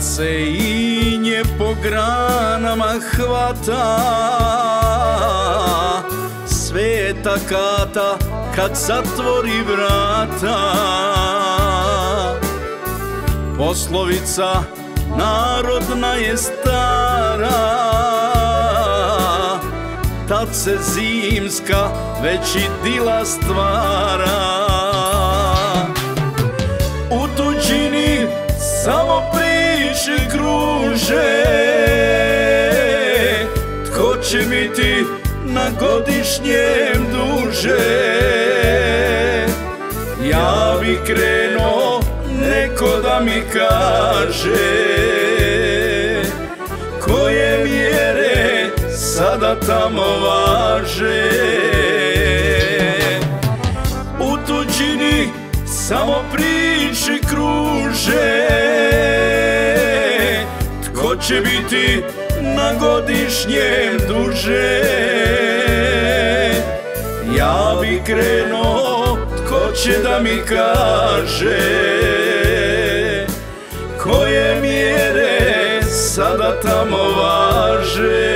se inje po granama hvata. Sveta kata kad zatvori vrata. Poslovica narodna je stara. Tad se zimska već i dila stvara priče kruže. Tko će biti na godišnjem duže? Ja bi krenuo neko da mi kaže Koje mjere sada tamo važe. U tuđini samo priče kruže Tko će biti na godišnjem duže? Ja bi krenuo, tko će da mi kaže? Koje mjere sada tamo važe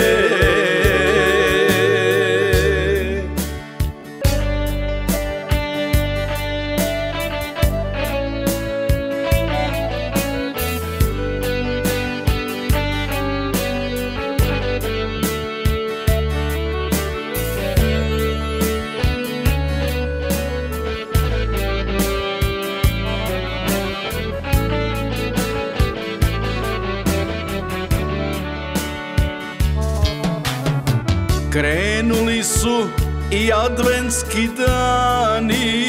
Krenuli su i adventski dani.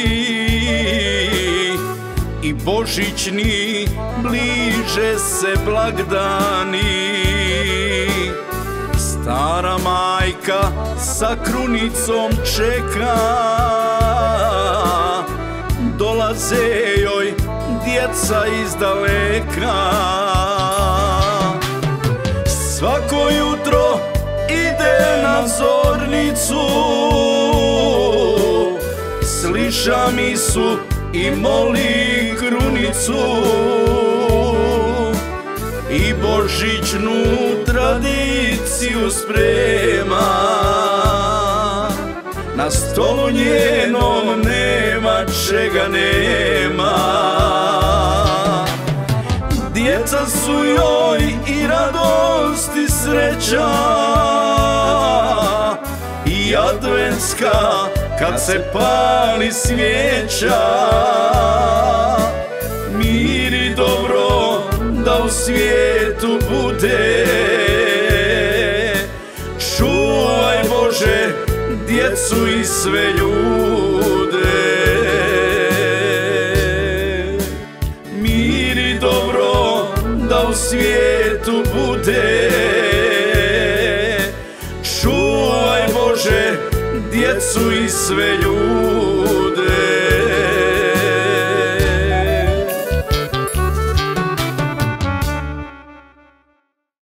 I božićni bliže se blagdani. Stara majka sa krunicom čeka. Dolaze joj djeca iz daleka. Svako ide na zornicu. Sliša mi su i moli krunicu. I božićnu tradiciju sprema. Na stolu njenom nema čega nema. Djeca su joj i radost i sreća Adventska kad se pali svijeća. Mir dobro da u svijetu bude. Čuvaj Bože djecu i sve ljude djecu i sve ljude